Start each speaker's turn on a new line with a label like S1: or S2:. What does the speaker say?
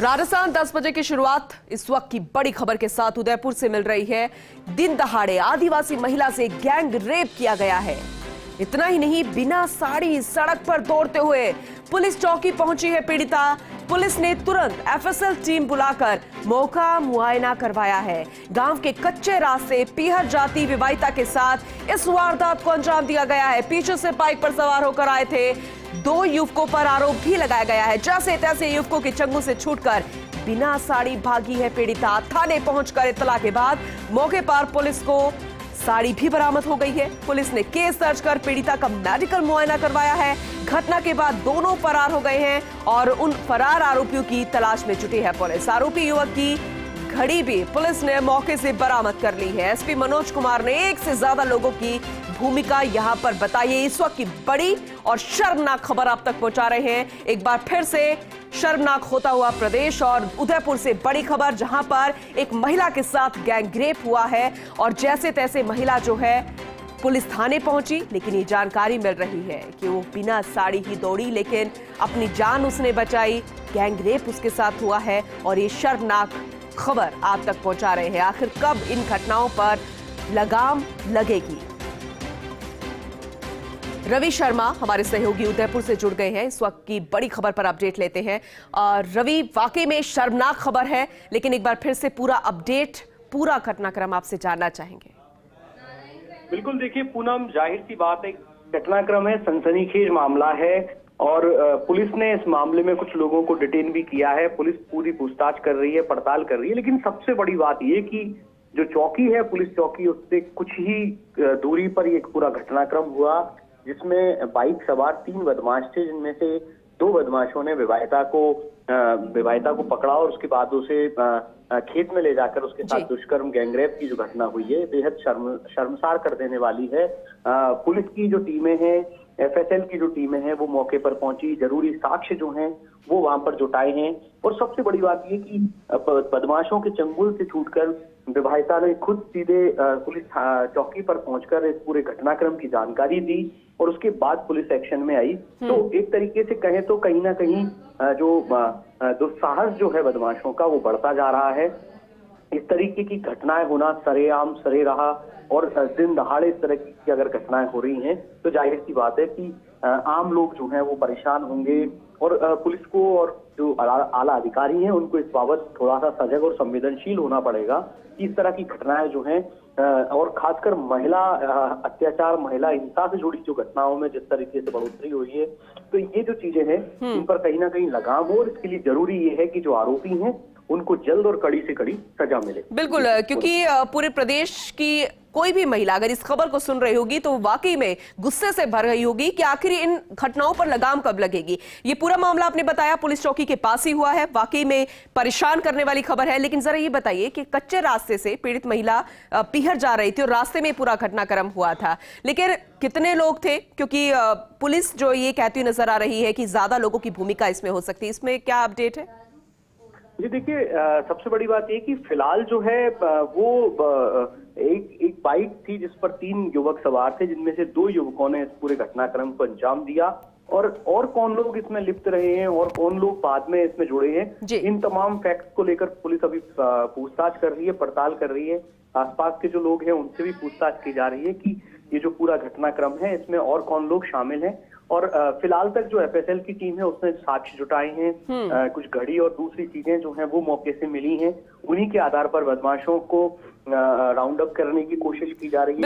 S1: राजस्थान 10 बजे की शुरुआत इस वक्त की बड़ी खबर के साथ उदयपुर से मिल रही है। दिन दहाड़े आदिवासी महिला से गैंग रेप किया गया है। इतना ही नहीं, बिना साड़ी सड़क पर दौड़ते हुए पुलिस चौकी पहुँची है पीड़िता। पुलिस ने तुरंत एफएसएल टीम बुलाकर मौका मुआयना करवाया है। गाँव के कच्चे रास्ते पीहर जाति विवाहिता के साथ इस वारदात को अंजाम दिया गया है। पीछे से बाइक पर सवार होकर आए थे। दो युवकों पर आरोप भी लगाया गया है। जैसे तैसे युवकों के चंगू से छूटकर बिना साड़ी भागी है पीड़िता। थाने पहुंचकर इतला के बाद मौके पर पुलिस को साड़ी भी बरामद हो गई है। पुलिस ने केस दर्ज कर पीड़िता का मेडिकल मुआयना करवाया है। घटना के बाद दोनों फरार हो गए हैं और उन फरार आरोपियों की तलाश में जुटी है पुलिस। आरोपी युवक की घड़ी भी पुलिस ने मौके से बरामद कर ली है। एसपी मनोज कुमार ने एक से ज़्यादा लोगों की भूमिका यहाँ पर बताई है। इस वक्त की बड़ी और शर्मनाक खबर आप तक पहुँचा रहे हैं। एक बार फिर से शर्मनाक होता हुआ प्रदेश और उदयपुर से बड़ी खबर, जहाँ पर एक महिला के साथ गैंगरेप हुआ है और जैसे तैसे महिला जो है, पुलिस थाने पहुँची, लेकिन ये जानकारी मिल रही है कि वो बिना साड़ी ही दौड़ी, लेकिन अपनी जान उसने बचाई। गैंगरेप उसके साथ हुआ है और ये शर्मनाक खबर आप तक पहुँचा रहे हैं। आखिर कब इन घटनाओं पर लगाम लगेगी? रवि शर्मा हमारे सहयोगी उदयपुर से जुड़ गए हैं। इस वक्त की बड़ी खबर पर अपडेट लेते हैं। रवि, वाकई में शर्मनाक खबर है, लेकिन एक बार फिर से पूरा अपडेट, पूरा घटनाक्रम आपसे जानना चाहेंगे।
S2: बिल्कुल, देखिए, पूनम, ज़ाहिर सी बात है घटनाक्रम है, सनसनीखेज मामला है, और पुलिस ने इस मामले में कुछ लोगों को डिटेन भी किया है। पुलिस पूरी पूछताछ कर रही है, पड़ताल कर रही है, लेकिन सबसे बड़ी बात ये कि जो चौकी है, पुलिस चौकी, उससे कुछ ही दूरी पर एक पूरा घटनाक्रम हुआ। जिसमें बाइक सवार तीन बदमाश थे जिनमें से दो बदमाशों ने विवाहिता को विवाहिता को पकड़ा और उसके बाद उसे खेत में ले जाकर उसके साथ दुष्कर्म गैंगरेप की जो घटना हुई है बेहद शर्म शर्मसार कर देने वाली है। पुलिस की जो टीमें हैं एफएसएल की जो टीमें हैं वो मौके पर पहुँची। ज़रूरी साक्ष्य जो हैं वो वहाँ पर जुटाए हैं। और सबसे बड़ी बात ये कि बदमाशों के चंगुल से छूटकर विवाहिता ने खुद सीधे पुलिस चौकी पर पहुंचकर इस पूरे घटनाक्रम की जानकारी दी और उसके बाद पुलिस एक्शन में आई हम्म। तो एक तरीके से कहें तो कहीं ना कहीं जो दुस्साहस जो है बदमाशों का वो बढ़ता जा रहा है इस तरीके की घटनाएँ होना सरेआम सरे रहा और दिन दहाड़े इस तरह की अगर घटनाएँ हो रही हैं तो ज़ाहिर सी बात है कि आम लोग जो हैं वो परेशान होंगे और पुलिस को और जो आला अधिकारी हैं उनको इस बाबत थोड़ा सा सजग और संवेदनशील होना पड़ेगा कि इस तरह की घटनाएँ जो हैं और खासकर महिला अत्याचार महिला हिंसा से जुड़ी जो घटनाओं में जिस तरीके से बढ़ोतरी हुई है तो ये जो चीज़ें हैं हम्म। इन पर कहीं ना कहीं लगाम हो और इसके लिए ज़रूरी ये है कि जो आरोपी हैं उनको जल्द और कड़ी से कड़ी सजा मिले
S1: बिल्कुल क्योंकि पूरे प्रदेश की कोई भी महिला अगर इस खबर को सुन रही होगी तो वाकई में गुस्से से भर रही होगी कि आखिर इन घटनाओं पर लगाम कब लगेगी। ये पूरा मामला आपने बताया, पुलिस चौकी के पास ही हुआ है। वाकई में परेशान करने वाली खबर है, लेकिन जरा ये बताइए कि कच्चे रास्ते से पीड़ित महिला पिहर जा रही थी और रास्ते में पूरा घटनाक्रम हुआ था। लेकिन कितने लोग थे? क्योंकि पुलिस जो ये कहती नज़र आ रही है कि ज़्यादा लोगों की भूमिका इसमें हो सकती है। इसमें क्या अपडेट है?
S2: जी देखिए सबसे बड़ी बात ये कि फ़िलहाल जो है वो एक एक बाइक थी जिस पर तीन युवक सवार थे जिनमें से दो युवकों ने इस पूरे घटनाक्रम को अंजाम दिया। और और कौन लोग इसमें लिप्त रहे हैं और कौन लोग बाद में इसमें जुड़े हैं इन तमाम फैक्ट्स को लेकर पुलिस अभी पूछताछ कर रही है पड़ताल कर रही है। आसपास के जो लोग हैं उनसे भी पूछताछ की जा रही है कि ये जो पूरा घटनाक्रम है इसमें और कौन लोग शामिल हैं। और फ़िलहाल तक जो एफएसएल की टीम है उसने साक्ष्य जुटाए हैं। हम्म। कुछ घड़ी और दूसरी चीज़ें जो हैं वो मौके से मिली हैं। उन्हीं के आधार पर बदमाशों को राउंड अप करने की कोशिश की जा रही है।